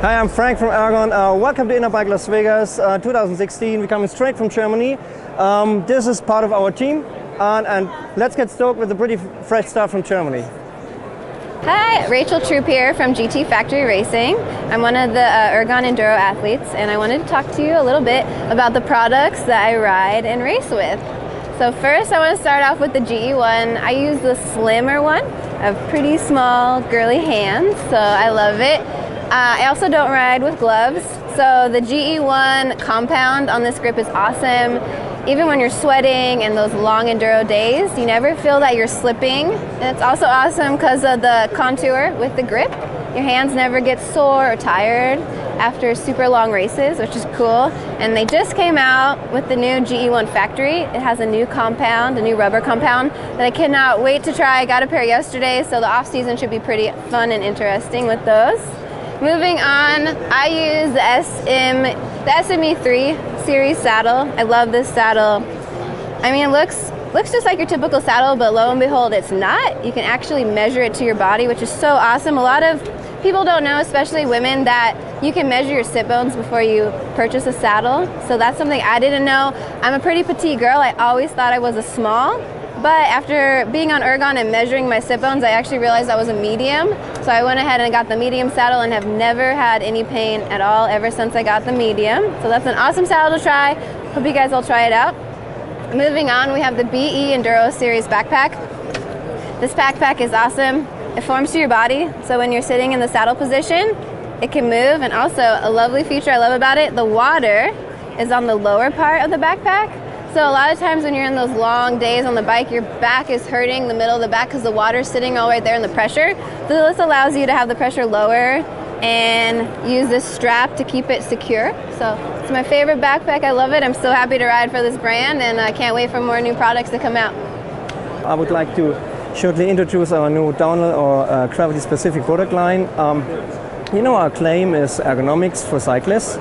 Hi, I'm Frank from Ergon. Uh, welcome to Interbike Las Vegas uh, 2016. We're coming straight from Germany. Um, this is part of our team, and, and let's get stoked with the pretty fresh stuff from Germany. Hi, Rachel Throop here from GT Factory Racing. I'm one of the uh, Ergon Enduro athletes, and I wanted to talk to you a little bit about the products that I ride and race with. So first, I want to start off with the GE1. I use the slimmer one. I have pretty small, girly hands, so I love it. Uh, I also don't ride with gloves, so the GE1 compound on this grip is awesome. Even when you're sweating and those long enduro days, you never feel that you're slipping. And it's also awesome because of the contour with the grip. Your hands never get sore or tired after super long races, which is cool. And they just came out with the new GE1 Factory. It has a new compound, a new rubber compound that I cannot wait to try. I got a pair yesterday, so the off season should be pretty fun and interesting with those. Moving on, I use the SM, the SME3 series saddle. I love this saddle. I mean, it looks looks just like your typical saddle, but lo and behold, it's not. You can actually measure it to your body, which is so awesome. A lot of people don't know, especially women, that you can measure your sit bones before you purchase a saddle. So that's something I didn't know. I'm a pretty petite girl. I always thought I was a small, but after being on Ergon and measuring my sit bones, I actually realized I was a medium. So I went ahead and got the medium saddle and have never had any pain at all ever since I got the medium. So that's an awesome saddle to try. Hope you guys all try it out. Moving on, we have the BE Enduro Series backpack. This backpack is awesome. It forms to your body, so when you're sitting in the saddle position, it can move. And also, a lovely feature I love about it, the water is on the lower part of the backpack. So a lot of times when you're in those long days on the bike, your back is hurting the middle of the back because the water's sitting all right there in the pressure. So this allows you to have the pressure lower and use this strap to keep it secure. So it's my favorite backpack. I love it. I'm so happy to ride for this brand and I can't wait for more new products to come out. I would like to shortly introduce our new downhill or uh, gravity specific product line. Um, you know our claim is ergonomics for cyclists.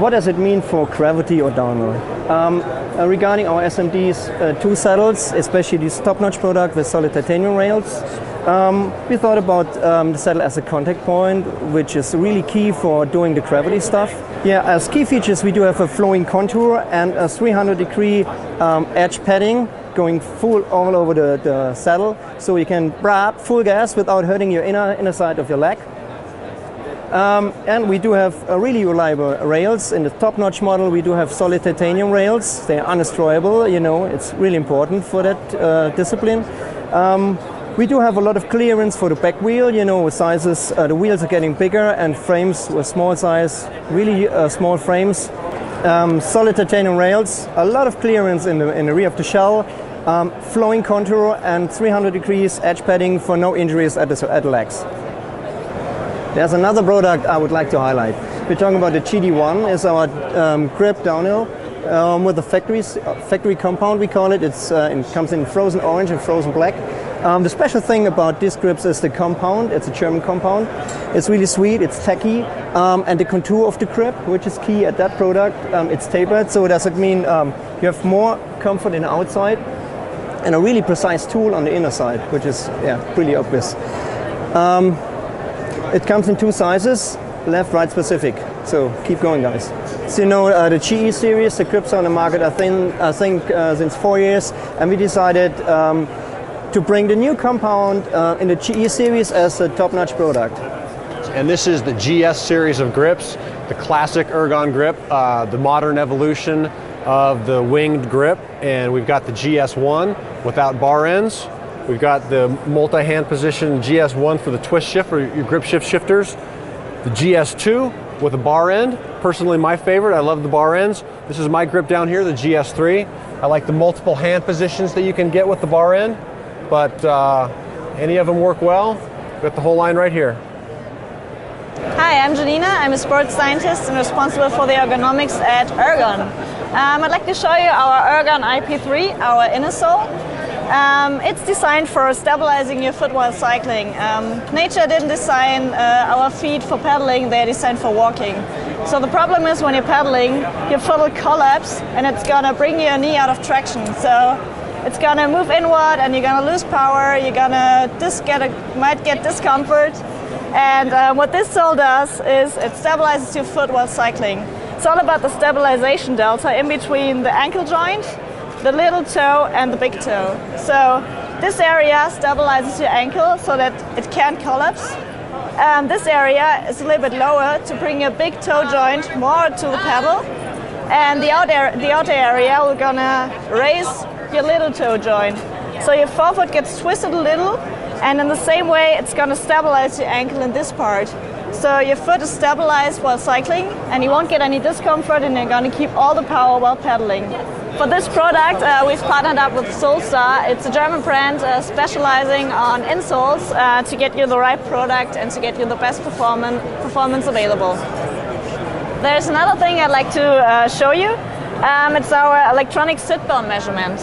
What does it mean for gravity or downhill? Um, uh, regarding our SMD's uh, two saddles, especially this top-notch product with solid titanium rails, um, we thought about um, the saddle as a contact point, which is really key for doing the gravity stuff. Yeah, as key features, we do have a flowing contour and a 300 degree um, edge padding going full all over the, the saddle, so you can grab full gas without hurting your inner, inner side of your leg. Um, and we do have uh, really reliable rails. In the top-notch model, we do have solid titanium rails. They're undestroyable, you know, it's really important for that uh, discipline. Um, we do have a lot of clearance for the back wheel, you know, with sizes, uh, the wheels are getting bigger and frames with small size, really uh, small frames. Um, solid titanium rails, a lot of clearance in the, in the rear of the shell, um, flowing contour and 300 degrees edge padding for no injuries at the, at the legs. There's another product I would like to highlight. We're talking about the GD1. It's our um, grip downhill um, with the factory, factory compound, we call it. It's, uh, it comes in frozen orange and frozen black. Um, the special thing about these grips is the compound. It's a German compound. It's really sweet, it's tacky, um, and the contour of the grip, which is key at that product, um, it's tapered. So does it mean um, you have more comfort in the outside and a really precise tool on the inner side, which is yeah, pretty obvious. It comes in two sizes, left, right specific. So keep going, guys. So you know uh, the GE series, the grips on the market, I think, I think uh, since four years, and we decided um, to bring the new compound uh, in the GE series as a top-notch product. And this is the GS series of grips, the classic Ergon grip, uh, the modern evolution of the winged grip, and we've got the GS1 without bar ends, We've got the multi-hand position GS1 for the twist shift or your grip shift shifters. The GS2 with a bar end. Personally, my favorite. I love the bar ends. This is my grip down here, the GS3. I like the multiple hand positions that you can get with the bar end, but uh, any of them work well. Got the whole line right here. Hi, I'm Janina. I'm a sports scientist and responsible for the ergonomics at Ergon. Um, I'd like to show you our Ergon IP3, our inner sole. Um, it's designed for stabilizing your foot while cycling. Um, nature didn't design uh, our feet for pedaling, they're designed for walking. So the problem is when you're pedaling, your foot will collapse and it's gonna bring your knee out of traction. So it's gonna move inward and you're gonna lose power, you're gonna dis get a, might get discomfort. And uh, what this sole does is it stabilizes your foot while cycling. It's all about the stabilization delta in between the ankle joint, the little toe, and the big toe. So this area stabilizes your ankle so that it can't collapse. Um, this area is a little bit lower to bring your big toe joint more to the pedal. And the outer, the outer area, we're gonna raise your little toe joint. So your forefoot gets twisted a little, and in the same way, it's gonna stabilize your ankle in this part. So your foot is stabilized while cycling, and you won't get any discomfort, and you're gonna keep all the power while pedaling. For this product, uh, we've partnered up with Solestar. It's a German brand uh, specializing on insoles uh, to get you the right product and to get you the best performance, performance available. There's another thing I'd like to uh, show you. Um, it's our electronic sit bone measurement.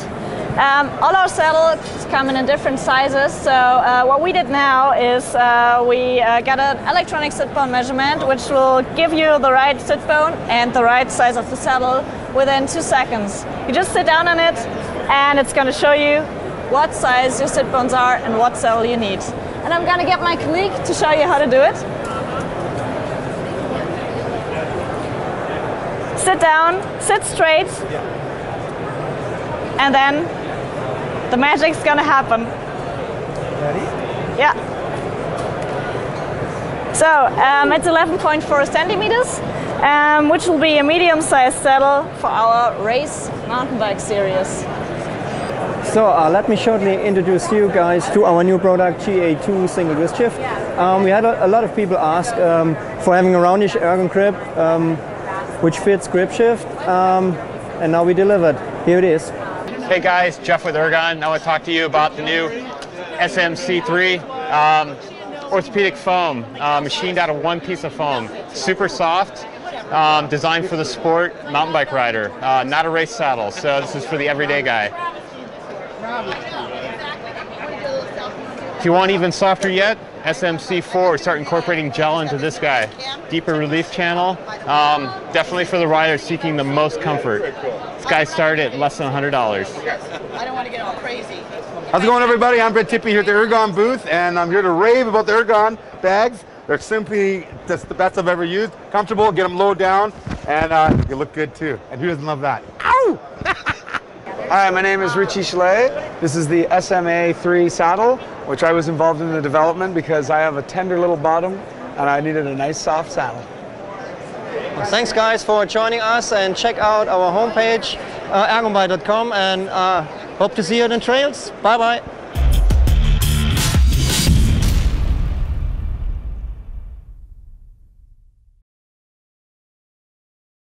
Um, all our saddles come in different sizes, so uh, what we did now is uh, we uh, got an electronic sit bone measurement which will give you the right sit bone and the right size of the saddle within two seconds. You just sit down on it and it's going to show you what size your sit bones are and what saddle you need. And I'm going to get my colleague to show you how to do it. Sit down, sit straight, and then the magic's gonna happen. Ready? Yeah. So um, it's 11.4 centimeters, um, which will be a medium-sized saddle for our race mountain bike series. So uh, let me shortly introduce you guys to our new product GA2 single twist shift. Um, we had a, a, lot of people ask um, for having a roundish ergon grip um, which fits grip shift um, and now we delivered. Here it is. Hey guys, Jeff with Ergon. I want to talk to you about the new SMC3 um, orthopedic foam, uh, machined out of one piece of foam. Super soft, um, designed for the sport mountain bike rider, uh, not a race saddle. So this is for the everyday guy. If you want even softer yet, SMC4, start incorporating gel into this guy. Deeper relief channel, um, definitely for the rider seeking the most comfort. This guy started at less than $100. I don't want to get all crazy. How's it going, everybody? I'm Brett Tippie here at the Ergon booth, and I'm here to rave about the Ergon bags. They're simply just the best I've ever used. Comfortable, get them low down, and uh, you look good too. And who doesn't love that? Ow! Hi, my name is Richie Schley. This is the SMA3 saddle, which I was involved in the development because I have a tender little bottom and I needed a nice soft saddle. Well, thanks guys for joining us and check out our homepage uh, and uh, hope to see you in the trails. Bye bye.